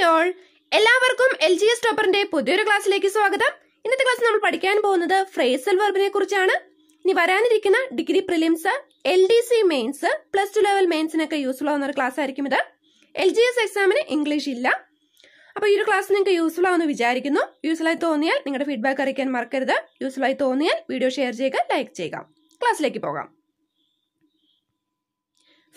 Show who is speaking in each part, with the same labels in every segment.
Speaker 1: Hi all. എല്ലാവർക്കും L G S ടോപ്പറിന്റെ പുതിയൊരു ക്ലാസ്സിലേക്ക് സ്വാഗതം. ഇന്നത്തെ ക്ലാസ് നമ്മൾ പഠിക്കാൻ പോകുന്നത് ഫ്രേസൽ വെർബിനെ കുറിച്ചാണ്. ഇനി വരാനിരിക്കുന്ന degree prelims L D C mains plus two level മെയിൻസിനൊക്കെ useful ആവുന്ന ഒരു ക്ലാസ് ആയിരിക്കും ഇത്. എൽ ജി എസ് എക്സാമിന് ഇംഗ്ലീഷ് ഇല്ല. അപ്പൊ ഈ ഒരു ക്ലാസ് നിങ്ങൾക്ക് യൂസ്ഫുൾ ആവുമെന്ന് വിചാരിക്കുന്നു. യൂസ്ഫുൾ ആയി തോന്നിയാൽ നിങ്ങളുടെ ഫീഡ്ബാക്ക് അറിയിക്കാൻ മറക്കരുത്. യൂസ്ഫുൾ ആയി തോന്നിയാൽ വീഡിയോ ഷെയർ ചെയ്യുക ലൈക്ക് ചെയ്യുക. ക്ലാസ്സിലേക്ക് പോകാം.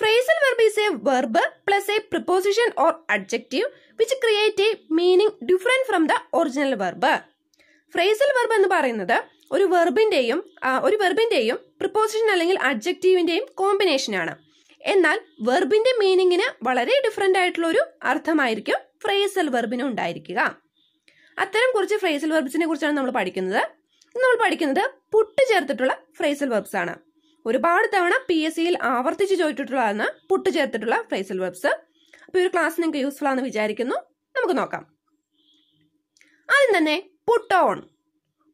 Speaker 1: Phrasal verb is a verb plus a preposition or adjective which create a meaning different from the original verb. Phrasal verb എന്ന് പറയുന്നത് ഒരു വെർബിന്റെയും ഒരു വെർബിന്റെയും പ്രിപ്പോസിഷൻ അല്ലെങ്കിൽ അഡ്ജക്റ്റീവിന്റെയും കോമ്പിനേഷൻ ആണ്. എന്നാൽ വെർബിന്റെ മീനിങ്ങിന് വളരെ ഡിഫറെന്റ് ആയിട്ടുള്ള ഒരു അർത്ഥമായിരിക്കും ഫ്രേസൽ വെർബിന് ഉണ്ടായിരിക്കുക. അത്തരം കുറച്ച് ഫ്രേസൽ വെർബ്സിനെ കുറിച്ചാണ് നമ്മൾ പഠിക്കുന്നത്. നമ്മൾ പഠിക്കുന്നത് പുട്ട് ചേർത്തിട്ടുള്ള ഫ്രേസൽ വെർബ്സ് ആണ്. ഒരുപാട് തവണ പി എസ് സിയിൽ ആവർത്തിച്ച് ചോദിച്ചിട്ടുള്ളതാണ് പുട്ട് ചേർത്തിട്ടുള്ള ഫ്രൈസൽ വെബ്സ് അപ്പോൾ ഒരു ക്ലാസ് നിങ്ങൾക്ക് യൂസ്ഫുൾ ആണെന്ന് വിചാരിക്കുന്നു. നമുക്ക് നോക്കാം. ആദ്യം തന്നെ പുട്ട് ഓൺ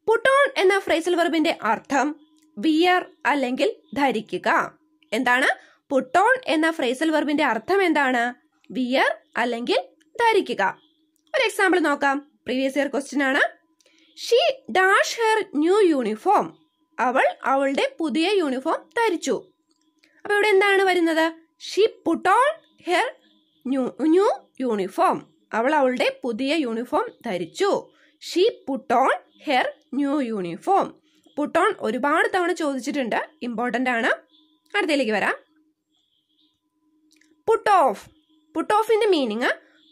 Speaker 1: പുട്ട് ഓൺ എന്ന ഫ്രൈസൽ വെർബിന്റെ അർത്ഥം വിയർ അല്ലെങ്കിൽ ധരിക്കുക. എന്താണ്? പുട്ട് ഓൺ എന്ന ഫ്രൈസൽ വെർബിന്റെ അർത്ഥം എന്താണ്? വിയർ അല്ലെങ്കിൽ ധരിക്കുക. ഒരു എക്സാമ്പിൾ നോക്കാം. പ്രീവിയസ് ഇയർ ക്വസ്റ്റ്യൻ ആണ്. She dash her new uniform അവൾ അവളുടെ പുതിയ യൂണിഫോം ധരിച്ചു. അപ്പൊ ഇവിടെ എന്താണ് വരുന്നത്? She put on her new new uniform അവൾ അവളുടെ പുതിയ യൂണിഫോം ധരിച്ചു. She put on her new uniform put on ഒരുപാട് തവണ ചോദിച്ചിട്ടുണ്ട്. ഇമ്പോർട്ടന്റ് ആണ്. അടുത്തതിലേക്ക് വരാം. പുട്ട് ഓഫ് പുട്ട് ഓഫിന്റെ മീനിങ്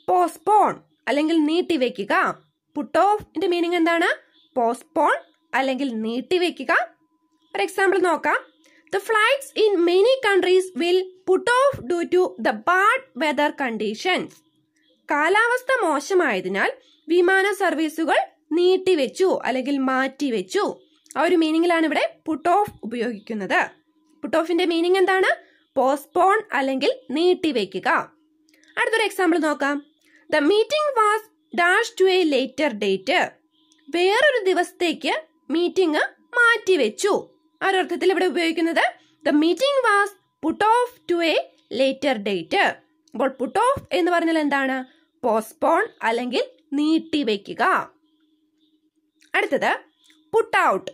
Speaker 1: പോസ്റ്റ്പോൺ അല്ലെങ്കിൽ നീട്ടിവെക്കുക. പുട്ട് ഓഫിന്റെ മീനിങ് എന്താണ്? പോസ്റ്റ്പോൺ അല്ലെങ്കിൽ നീട്ടിവെക്കുക. ഒരു എക്സാമ്പിൾ നോക്കാം. The flights in many countries will put off due to the bad weather conditions കാലാവസ്ഥ മോശമായതിനാൽ വിമാന സർവീസുകൾ നീട്ടിവെച്ചു അല്ലെങ്കിൽ മാറ്റിവെച്ചു. ആ ഒരു മീനിങ്ങിലാണ് ഇവിടെ പുട്ട് ഓഫ് ഉപയോഗിക്കുന്നത്. പുട്ട് ഓഫിന്റെ മീനിങ് എന്താണ്? പോസ്റ്റ്പോൺ അല്ലെങ്കിൽ നീട്ടിവെക്കുക. അടുത്തൊരു എക്സാമ്പിൾ നോക്കാം. The meeting was dash to a later date വേറൊരു ദിവസത്തേക്ക് മീറ്റിംഗ് മാറ്റിവെച്ചു. ആ ഒരു അർത്ഥത്തിൽ ഇവിടെ ഉപയോഗിക്കുന്നത്? The meeting was put off to a later date അപ്പോൾ പുട്ട് ഓഫ് എന്ന് പറഞ്ഞാൽ എന്താണ്? പോസ്റ്റ്പോൺ അല്ലെങ്കിൽ നീട്ടിവെക്കുക. അടുത്തത് പുട്ട് ഔട്ട്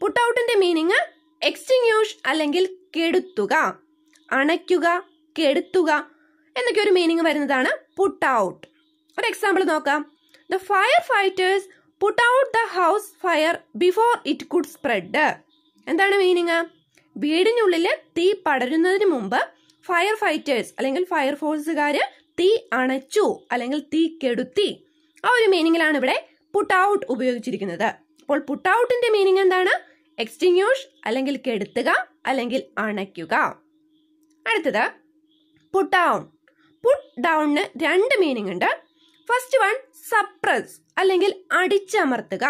Speaker 1: പുട്ട് ഔട്ടിന്റെ മീനിങ് എക്സ്റ്റിങ്യൂഷ് അല്ലെങ്കിൽ കെടുത്തുക. അണയ്ക്കുക കെടുത്തുക എന്നൊക്കെ ഒരു മീനിങ് വരുന്നതാണ് പുട്ട് ഔട്ട് ഒരു എക്സാമ്പിൾ നോക്കാം. The firefighters put out the house fire before it could spread എന്താണ് മീനിങ് വീടിനുള്ളിൽ തീ പടരുന്നതിന് മുമ്പ് ഫയർ ഫൈറ്റേഴ്സ് അല്ലെങ്കിൽ ഫയർ ഫോഴ്സുകാർ തീ അണച്ചു അല്ലെങ്കിൽ തീ കെടുത്തി. ആ ഒരു മീനിങ്ങിലാണ് ഇവിടെ പുട്ട് ഔട്ട് ഉപയോഗിച്ചിരിക്കുന്നത്. അപ്പോൾ പുട്ട് ഔട്ടിന്റെ മീനിങ് എന്താണ്? എക്സ്റ്റിങ്യൂഷ് അല്ലെങ്കിൽ കെടുത്തുക അല്ലെങ്കിൽ അണയ്ക്കുക. അടുത്തത് പുട്ട് ഡൗൺ പുട്ട് ഡൗണിന് രണ്ട് മീനിങ് ഉണ്ട്. ഫസ്റ്റ് വൺ സപ്രസ് അല്ലെങ്കിൽ അടിച്ചമർത്തുക.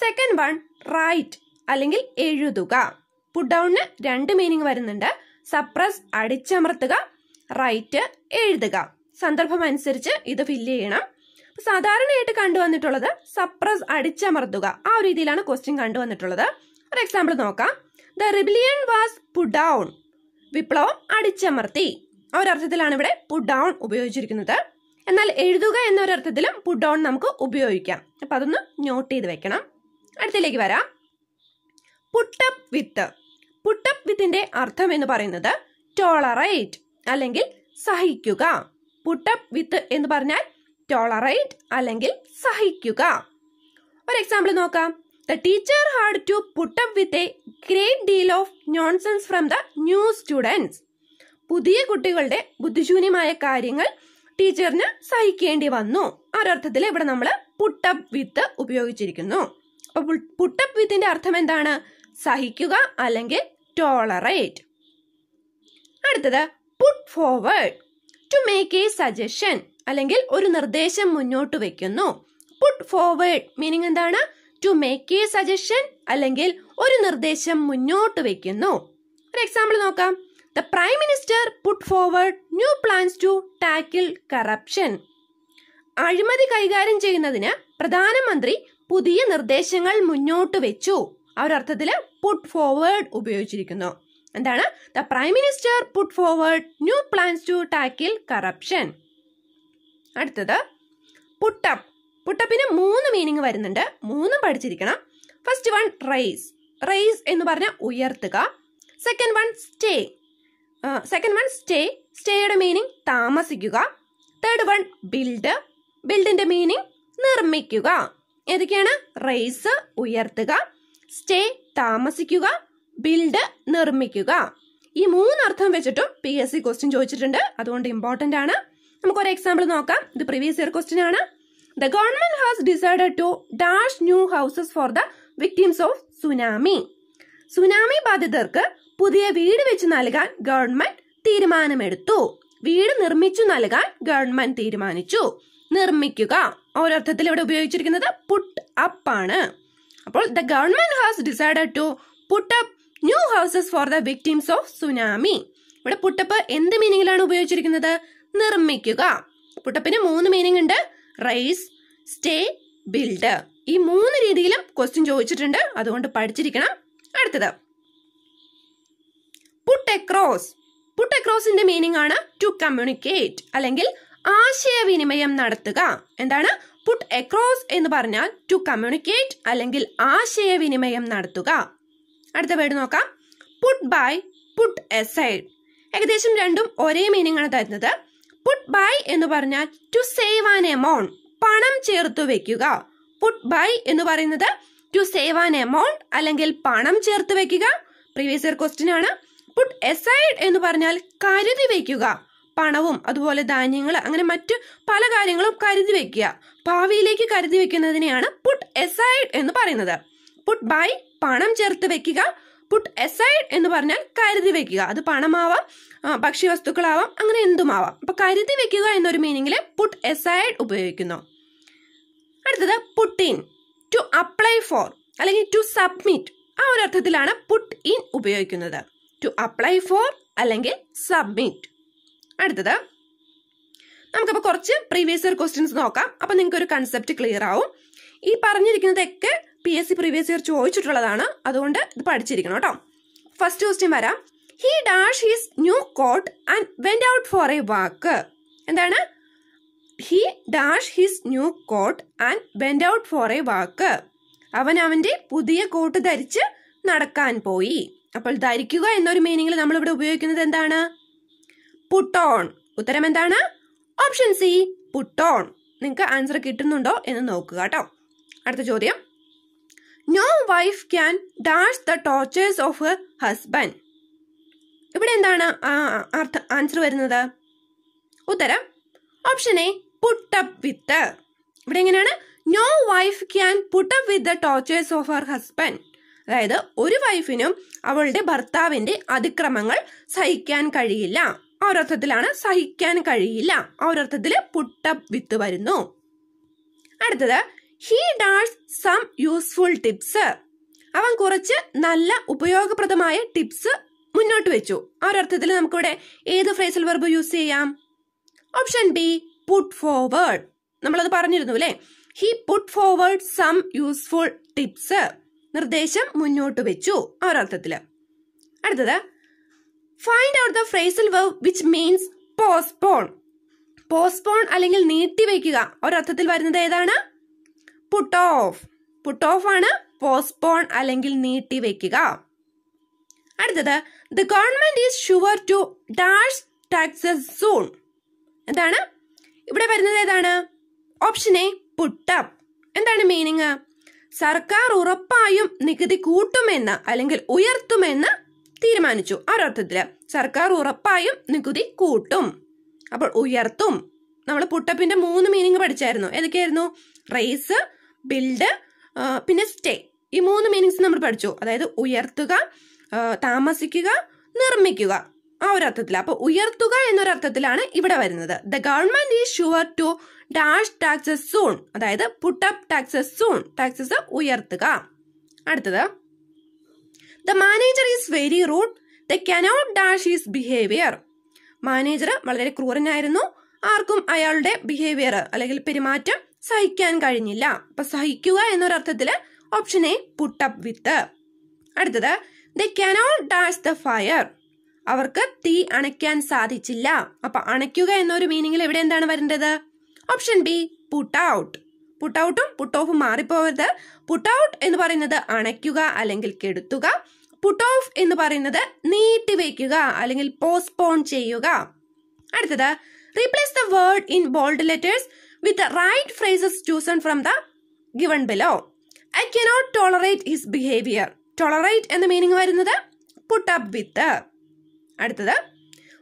Speaker 1: സെക്കൻഡ് വൺ റൈറ്റ് അല്ലെങ്കിൽ എഴുതുക. പുട്ട് ഡൗണിന് രണ്ട് മീനിങ് വരുന്നുണ്ട്. സപ്രസ് അടിച്ചമർത്തുക. റൈറ്റ് എഴുതുക. സന്ദർഭം അനുസരിച്ച് ഇത് ഫില്ല് ചെയ്യണം. സാധാരണയായിട്ട് കണ്ടുവന്നിട്ടുള്ളത് സപ്രസ് അടിച്ചമർത്തുക. ആ ഒരു രീതിയിലാണ് ക്വസ്റ്റ്യൻ കണ്ടുവന്നിട്ടുള്ളത്. ഒരു എക്സാമ്പിൾ നോക്കാം. The rebellion was put down വിപ്ലവം അടിച്ചമർത്തി. ആ ഒരു അർത്ഥത്തിലാണ് ഇവിടെ പുട്ട് ഡൗൺ ഉപയോഗിച്ചിരിക്കുന്നത്. എന്നാൽ എഴുതുക എന്നൊരർത്ഥത്തിലും പുഡ് ഡൗൺ നമുക്ക് ഉപയോഗിക്കാം. അപ്പൊ അതൊന്ന് നോട്ട് ചെയ്ത് വെക്കണം. അടുത്തിലേക്ക് വരാം. പുട്ടപ്പ് വിത്ത്. പുട്ടപ്പ് വിത്തിന്റെ അർത്ഥം എന്ന് പറയുന്നത് ടോളറേറ്റ് അല്ലെങ്കിൽ സഹിക്കുക. പുട്ടപ്പ് വിത്ത് എന്ന് പറഞ്ഞാൽ ടോളറേറ്റ് അല്ലെങ്കിൽ സഹിക്കുക. ഒരു എക്സാമ്പിൾ നോക്കാം. The teacher had to put up with a great deal of nonsense from the new students പുതിയ കുട്ടികളുടെ ബുദ്ധിശൂന്യമായ കാര്യങ്ങൾ ടീച്ചറിന് സഹിക്കേണ്ടി വന്നു. ഒരർത്ഥത്തിൽ ഇവിടെ നമ്മൾ പുട്ടപ്പ് വിത്ത് ഉപയോഗിച്ചിരിക്കുന്നു. അപ്പൊ പുട്ടപ്പ് വിത്തിന്റെ അർത്ഥം എന്താണ്? സഹിക്കുക അല്ലെങ്കിൽ ടോളറേറ്റ് അടുത്തത് put forward to make a suggestion അല്ലെങ്കിൽ ഒരു നിർദ്ദേശം മുന്നോട്ട് വെക്കുന്നു. പുട്ട് ഫോർവേഡ് മീനിങ് എന്താണ്? ടു മേക്ക് എ സജഷൻ അല്ലെങ്കിൽ ഒരു നിർദ്ദേശം മുന്നോട്ട് വെക്കുന്നു. ഒരു എക്സാമ്പിൾ നോക്കാം. The prime minister put forward new plans to tackle corruption അഴിമതി കൈകാര്യം ചെയ്യുന്നതിന് പ്രധാനമന്ത്രി പുതിയ നിർദ്ദേശങ്ങൾ മുന്നോട്ട് വെച്ചു. ആ ഒരു അർത്ഥത്തിൽ പുട്ട് ഫോർവേഡ് ഉപയോഗിച്ചിരിക്കുന്നു. എന്താണ്? The prime minister put forward new plans to tackle corruption അടുത്തത് പുട്ടപ്പ് പുട്ടപ്പിന് മൂന്ന് മീനിങ് വരുന്നുണ്ട്. മൂന്നും പഠിച്ചിരിക്കണം. ഫസ്റ്റ് വൺ റൈസ് റൈസ് എന്ന് പറഞ്ഞാൽ ഉയർത്തുക. Second one stay second one stay സ്റ്റേയുടെ meaning താമസിക്കുക. തേർഡ് വൺ ബിൽഡ് ബിൽഡിന്റെ മീനിങ് നിർമ്മിക്കുക. ഏതൊക്കെയാണ്? റൈസ് ഉയർത്തുക. സ്റ്റേ താമസിക്കുക ബിൽഡ് നിർമ്മിക്കുക. ഈ മൂന്നർത്ഥം വെച്ചിട്ടും പി എസ് സി ക്വസ്റ്റ്യൻ ചോദിച്ചിട്ടുണ്ട്. അതുകൊണ്ട് ഇമ്പോർട്ടന്റ് ആണ്. നമുക്ക് ഒരു എക്സാമ്പിൾ നോക്കാം. ഇത് പ്രീവിയസ് ഇയർ ക്വസ്റ്റ്യൻ ആണ്. The government has decided to dash new houses for the victims of tsunami tsunami ബാധിതർക്ക് പുതിയ വീട് വെച്ച് നൽകാൻ ഗവൺമെന്റ് തീരുമാനമെടുത്തു. വീട് നിർമ്മിച്ചു നൽകാൻ ഗവൺമെന്റ് തീരുമാനിച്ചു. നിർമ്മിക്കുക. ഒരർത്ഥത്തിൽ ഇവിടെ ഉപയോഗിച്ചിരിക്കുന്നത് പുട്ട് അപ്പ് ആണ്. അപ്പോൾ the government has decided to put up new houses for the victims of tsunami ഇവിടെ പുട്ടപ്പ് എന്ത് മീനിങ്ങിലാണ് ഉപയോഗിച്ചിരിക്കുന്നത്? നിർമ്മിക്കുക. പുട്ടപ്പിന് മൂന്ന് മീനിങ് ഉണ്ട്. റൈസ് സ്റ്റേ ബിൽഡ് ഈ മൂന്ന് രീതിയിലും ക്വസ്റ്റ്യൻ ചോദിച്ചിട്ടുണ്ട്. അതുകൊണ്ട് പഠിച്ചിരിക്കണം. അടുത്തത്. പുട്ട് എക്രോസ് പുട്ട് എക്രോസിന്റെ മീനിങ് ആണ് ടു കമ്മ്യൂണിക്കേറ്റ് അല്ലെങ്കിൽ ആശയവിനിമയം നടത്തുക. എന്താണ്? പുട്ട് എക്രോസ് എന്ന് പറഞ്ഞാൽ ടു കമ്മ്യൂണിക്കേറ്റ് അല്ലെങ്കിൽ ആശയവിനിമയം നടത്തുക. അടുത്ത വേർഡ് നോക്കാം. പുട്ട് ബൈ പുട്ട് എസൈഡ് ഏകദേശം രണ്ടും ഒരേ മീനിങ് ആണ് തരുന്നത്. പുട്ട് ബൈ എന്ന് പറഞ്ഞാൽ ടു സേവ് ആൻ എമൗണ്ട് പണം ചേർത്ത് വെക്കുക. പുട്ട് ബൈ എന്ന് പറയുന്നത് ടു സേവ് ആൻ എമൗണ്ട് അല്ലെങ്കിൽ പണം ചേർത്ത് വെക്കുക. പ്രീവിയസ് ഇയർ ക്വസ്റ്റ്യൻ ആണ്. പുട്ട് എസൈഡ് എന്ന് പറഞ്ഞാൽ കരുതി വെക്കുക. പണവും അതുപോലെ ധാന്യങ്ങൾ അങ്ങനെ മറ്റു പല കാര്യങ്ങളും കരുതി വെക്കുക. ഭാവിയിലേക്ക് കരുതി വെക്കുന്നതിനെയാണ് പുട്ട് എസൈഡ് എന്ന് പറയുന്നത്. പുട്ട് ബൈ പണം ചേർത്ത് വെക്കുക. പുട്ട് എസൈഡ് എന്ന് പറഞ്ഞാൽ കരുതി വെക്കുക. അത് പണമാവാം ഭക്ഷ്യവസ്തുക്കളാവാം അങ്ങനെ എന്തുമാവാം. അപ്പൊ കരുതി വെക്കുക എന്നൊരു മീനിങ്ങിൽ പുട്ട് എസൈഡ് ഉപയോഗിക്കുന്നു. അടുത്തത് put in to apply for അല്ലെങ്കിൽ ടു സബ്മിറ്റ് ആ ഒരു അർത്ഥത്തിലാണ് പുട്ട് ഇൻ ഉപയോഗിക്കുന്നത്. ടു അപ്ലൈ ഫോർ അല്ലെങ്കിൽ സബ്മിറ്റ് അടുത്തത്. നമുക്കപ്പോൾ കുറച്ച് പ്രീവിയസ് ഇയർ ക്വസ്റ്റ്യൻസ് നോക്കാം. അപ്പം നിങ്ങൾക്ക് ഒരു കൺസെപ്റ്റ് ക്ലിയർ ആവും. ഈ പറഞ്ഞിരിക്കുന്നതൊക്കെ P S C previous year ചോദിച്ചിട്ടുള്ളതാണ്. അതുകൊണ്ട് ഇത് പഠിച്ചിരിക്കണം കേട്ടോ. ഫസ്റ്റ് ക്വസ്റ്റ്യൻ വരാം. He dash his new coat and went out for a walk എന്താണ്? He dash his new coat and went out for a walk അവൻ അവന്റെ പുതിയ കോട്ട് ധരിച്ച് നടക്കാൻ പോയി. അപ്പോൾ ധരിക്കുക എന്നൊരു മീനിങ്ങിൽ നമ്മൾ ഇവിടെ ഉപയോഗിക്കുന്നത് എന്താണ്? പുട്ടോൺ ഉത്തരം എന്താണ്? ഓപ്ഷൻ സി പുട്ടോൺ നിങ്ങൾക്ക് ആൻസർ കിട്ടുന്നുണ്ടോ എന്ന് നോക്കുക കേട്ടോ. അടുത്ത ചോദ്യം. No wife can dash the tortures of a husband ഇവിടെ എന്താണ്? ആൻസർ വരുന്നത്? ഉത്തരം. ഓപ്ഷൻ എ പുട്ടപ്പ് വിത്ത് ഇവിടെ എങ്ങനെയാണ്? No wife can put up with the tortures of her husband അതായത് ഒരു വൈഫിനും അവളുടെ ഭർത്താവിന്റെ അതിക്രമങ്ങൾ സഹിക്കാൻ കഴിയില്ല. ഒരർത്ഥത്തിലാണ് സഹിക്കാൻ കഴിയില്ല. ഒരർത്ഥത്തിൽ പുട്ടപ്പ് വിത്ത് വരുന്നു. അടുത്തത് he dash some useful tips അവൻ കുറച്ച് നല്ല ഉപയോഗപ്രദമായ ടിപ്സ് മുന്നോട്ട് വെച്ചു. ഒരർത്ഥത്തിൽ നമുക്കിവിടെ ഏത് ഫ്രേസൽ വെർബ് യൂസ് ചെയ്യാം? ഓപ്ഷൻ ബി പുട്ട് ഫോർവേഡ് നമ്മളത് പറഞ്ഞിരുന്നു അല്ലേ? He put forward some useful tips നിർദ്ദേശം മുന്നോട്ട് വെച്ചു. ആ ഒരർത്ഥത്തിൽ. അടുത്തത് find out the phrasal verb which means postpone postpone അല്ലെങ്കിൽ നീട്ടിവെക്കുക ഒരർത്ഥത്തിൽ വരുന്നത് ഏതാണ്? പുട്ട് ഓഫ് പുട്ട് ഓഫ് ആണ് പോസ്റ്റ്പോൺ അല്ലെങ്കിൽ നീട്ടിവെക്കുക അടുത്തത് the government is sure to dash taxes soon എന്താണ്? ഇവിടെ വരുന്നത് ഏതാണ്? ഓപ്ഷൻ എ പുട്ടപ്പ് എന്താണ് മീനിങ് സർക്കാർ ഉറപ്പായും നികുതി കൂട്ടുമെന്ന് അല്ലെങ്കിൽ ഉയർത്തുമെന്ന് തീരുമാനിച്ചു. ഒരർത്ഥത്തിൽ സർക്കാർ ഉറപ്പായും നികുതി കൂട്ടും. അപ്പോൾ ഉയർത്തും. നമ്മൾ പുട്ടപ്പിന്റെ മൂന്ന് മീനിങ് പഠിച്ചായിരുന്നു. ഏതൊക്കെയായിരുന്നു? റേസ് ബിൽഡ് പിന്നെ സ്റ്റേ ഈ മൂന്ന് മീനിങ്സ് നമ്മൾ പഠിച്ചു. അതായത് ഉയർത്തുക താമസിക്കുക നിർമ്മിക്കുക. ആ ഒരു അർത്ഥത്തിൽ അപ്പൊ ഉയർത്തുക എന്നൊരർത്ഥത്തിലാണ് ഇവിടെ വരുന്നത്. The government is sure to dash taxes soon അതായത് put up taxes soon taxes ഉയർത്തുക. അടുത്തത്. The manager is very rude the cannot dash his behaviour manager വളരെ ക്രൂരനായിരുന്നു. ആർക്കും അയാളുടെ ബിഹേവിയർ അല്ലെങ്കിൽ പെരുമാറ്റം സഹിക്കാൻ കഴിഞ്ഞില്ല. അപ്പൊ സഹിക്കുക എന്നൊരർത്ഥത്തിൽ option A put up with അടുത്തത് the cannot dash the fire അവർക്ക് തീ അണയ്ക്കാൻ സാധിച്ചില്ല. അപ്പൊ അണയ്ക്കുക എന്നൊരു മീനിങ്ങിൽ ഇവിടെ എന്താണ് വരേണ്ടത്? Option B put out put ഔട്ടും put ഓഫും മാറിപ്പോകരുത് പുട്ട് ഔട്ട് എന്ന് പറയുന്നത് അണയ്ക്കുക അല്ലെങ്കിൽ കെടുത്തുക. പുട്ട് ഓഫ് എന്ന് പറയുന്നത് നീട്ടിവെക്കുക അല്ലെങ്കിൽ പോസ്റ്റ്പോൺ ചെയ്യുക. അടുത്തത് replace the word in bold letters with right phrases chosen from the given below I cannot tolerate his behaviour tolerate എന്ന മീനിങ് വരുന്നത് പുട്ട് അപ്പ് വിത്ത് അടുത്തത്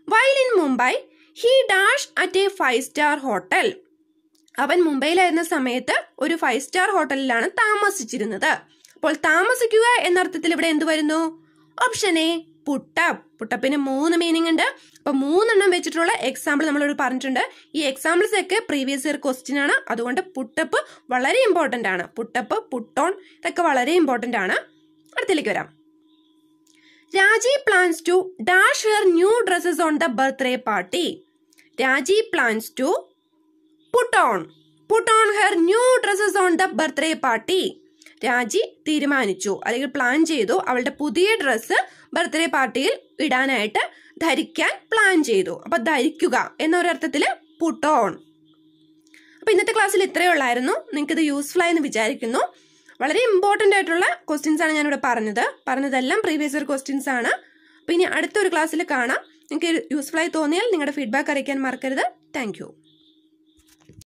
Speaker 1: while in Mumbai he dash at a five star hotel അവൻ മുംബൈയിലായിരുന്ന സമയത്ത് ഒരു five star ഹോട്ടലിലാണ് താമസിച്ചിരുന്നത്. അപ്പോൾ താമസിക്കുക എന്നർത്ഥത്തിൽ ഇവിടെ എന്ത് വരുന്നു? Option A put up. പുട്ടപ്പിന് മൂന്ന് മീനിങ് ഉണ്ട്. അപ്പൊ മൂന്നെണ്ണം വെച്ചിട്ടുള്ള എക്സാമ്പിൾ നമ്മളോട് പറഞ്ഞിട്ടുണ്ട്. ഈ എക്സാമ്പിൾസ് ഒക്കെ പ്രീവിയസ് ഇയർ ക്വസ്റ്റ്യൻ ആണ്. അതുകൊണ്ട് പുട്ടപ്പ് വളരെ ഇമ്പോർട്ടന്റ് ആണ്. പുട്ടപ്പ് പുട്ടോൺ ഇതൊക്കെ വളരെ ഇമ്പോർട്ടന്റ് ആണ്. അടുത്തിലേക്ക് വരാം. Raji plans to dash her new dresses on the birthday party Raji plans to put on put on her new dresses on the birthday party Raji തീരുമാനിച്ചു. അല്ലെങ്കിൽ plan ചെയ്തു അവളുടെ പുതിയ ഡ്രസ്സ് ബർത്ത്ഡേ പാർട്ടിയിൽ ഇടാനായിട്ട് ധരിക്കാൻ പ്ലാൻ ചെയ്തു. അപ്പൊ ധരിക്കുക എന്നൊരർത്ഥത്തിൽ പുട്ട് ഓൺ അപ്പൊ ഇന്നത്തെ ക്ലാസ്സിൽ ഇത്രയേ ഉള്ളായിരുന്നു. നിങ്ങൾക്ക് ഇത് യൂസ്ഫുൾ ആയെന്ന് വിചാരിക്കുന്നു. വളരെ ഇമ്പോർട്ടന്റ് ആയിട്ടുള്ള ക്വസ്റ്റ്യൻസ് ആണ് ഞാനിവിടെ പറഞ്ഞത്. പറഞ്ഞതെല്ലാം പ്രീവിയസ് ഇയർ ക്വസ്റ്റ്യൻസ് ആണ്. അപ്പൊ ഇനി അടുത്തൊരു ക്ലാസ്സിൽ കാണാം. നിങ്ങൾക്ക് യൂസ്ഫുൾ ആയി തോന്നിയാൽ നിങ്ങളുടെ ഫീഡ്ബാക്ക് അറിയിക്കാൻ മറക്കരുത്. താങ്ക്